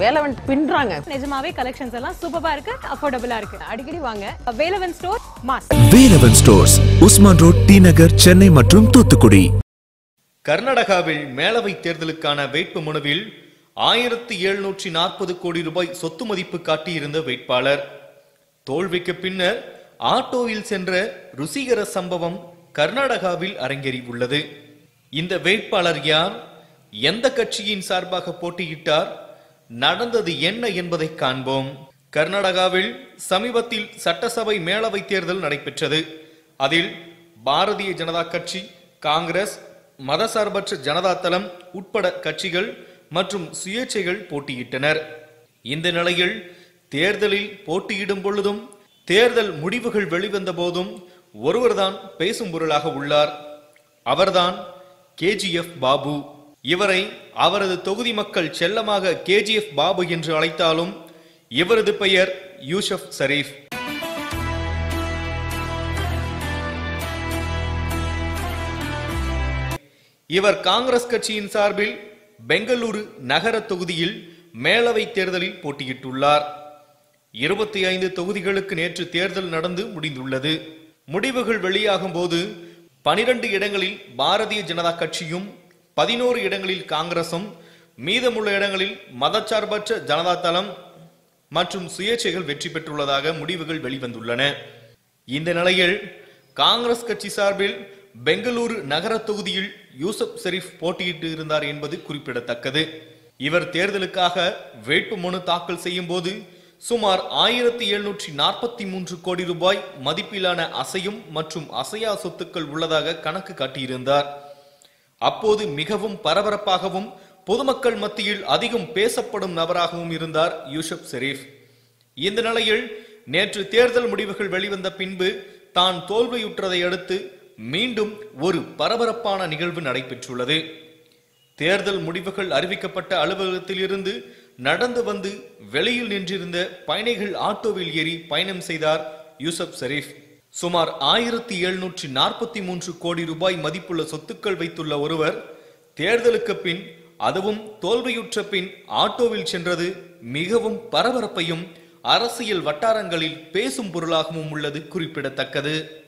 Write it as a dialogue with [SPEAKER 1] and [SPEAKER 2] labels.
[SPEAKER 1] வேலவன் பின்றாங்க.
[SPEAKER 2] நிஜமாவே கலெக்ஷன்ஸ் எல்லாம் சூப்பரா இருக்கு அஃபோர்டபுளா இருக்கு.
[SPEAKER 1] அடிக்கடி வாங்க.
[SPEAKER 2] Velavan store mass
[SPEAKER 3] Velavan stores Usman road T Nagar Chennai மற்றும் தூத்துக்குடி.
[SPEAKER 4] கர்நாடகாவில் மேலவை தேர்தலுக்கான வேட்பு மனுவில் ஆயிரத்தி எழுநூற்றி நாற்பது கோடி ரூபாய் சொத்து மதிப்பு காட்டியிருந்த வேட்பாளர். தோல்விக்கு பின்னர் ஆட்டோவில் சென்ற ருசிகர சம்பவம் கர்நாடகாவில் அரங்கேறி உள்ளது. இந்த வேட்பாளர் யார்? எந்த கட்சியின் சார்பாக போட்டியிட்டார்? நடந்தது என்ன என்பதை காண்போம். கர்நாடகாவில் சமீபத்தில் சட்டசபை மேலவை தேர்தல் நடைபெற்றது. அதில் பாரதிய ஜனதா கட்சி காங்கிரஸ் மதசார்பற்ற ஜனதா தளம் உட்பட கட்சிகள் மற்றும் சுயேட்சைகள் போட்டியிட்டனர். இந்த நிலையில் தேர்தலில் போட்டியிடும் பொழுதும் தேர்தல் முடிவுகள் வெளிவந்த போதும் ஒருவர்தான் பேசும் பொருளாக உள்ளார். அவர்தான் கேஜிஎஃப் பாபு. இவரை அவரது தொகுதி மக்கள் செல்லமாக கேஜிஎஃப் பாபு என்று அழைத்தாலும் இவரது பெயர் யூசப் ஷரீஃப் இவர் காங்கிரஸ் கட்சியின் சார்பில் பெங்களூரு நகர தொகுதியில் மேலவை தேர்தலில் போட்டியிட்டுள்ளார். இருபத்தி ஐந்து தொகுதிகளுக்கு நேற்று தேர்தல் நடந்து முடிந்துள்ளது. முடிவுகள் வெளியாகும் போது பனிரெண்டு இடங்களில் பாரதிய ஜனதா கட்சியும் பதினோரு இடங்களில் காங்கிரசும் மீதமுள்ள இடங்களில் மதச்சார்பற்ற ஜனதா தளம் மற்றும் சுயேட்சைகள் வெற்றி பெற்றுள்ளதாக முடிவுகள் வெளிவந்துள்ளன. இந்த நிலையில் காங்கிரஸ் கட்சி சார்பில் பெங்களூரு நகர தொகுதியில் யூசப் ஷெரீப் போட்டியிட்டு இருந்தார் என்பது குறிப்பிடத்தக்கது. இவர் தேர்தலுக்காக வேட்பு மனு தாக்கல் செய்யும் போது சுமார் ஆயிரத்தி எழுநூற்றி நாற்பத்தி மூன்று கோடி ரூபாய் மதிப்பிலான அசையும் மற்றும் அசையா சொத்துக்கள் உள்ளதாக கணக்கு காட்டியிருந்தார். அப்போது மிகவும் பரபரப்பாகவும் பொதுமக்கள் மத்தியில் அதிகம் பேசப்படும் நபராகவும் இருந்தார் யூசப் ஷெரீப். இந்த நிலையில் நேற்று தேர்தல் முடிவுகள் வெளிவந்த பின்பு தான் தோல்வியுற்றதை அடுத்து மீண்டும் ஒரு பரபரப்பான நிகழ்வு நடைபெற்றுள்ளது. தேர்தல் முடிவுகள் அறிவிக்கப்பட்ட அலுவலகத்தில் இருந்து நடந்து வந்து வெளியில் நின்றிருந்த பயணிகள் ஆட்டோவில் ஏறி பயணம் செய்தார் யூசப் ஷெரீப். சுமார் ஆயிரத்தி எழுநூற்றி நாற்பத்தி மூன்று கோடி ரூபாய் மதிப்புள்ள சொத்துக்கள் வைத்துள்ள ஒருவர் தேர்தலுக்கு பின் அதுவும் தோல்வியுற்ற பின் ஆட்டோவில் சென்றது. மிகவும் பரபரப்பையும் அரசியல் வட்டாரங்களில் பேசும் பொருளாகவும் உள்ளது குறிப்பிடத்தக்கது.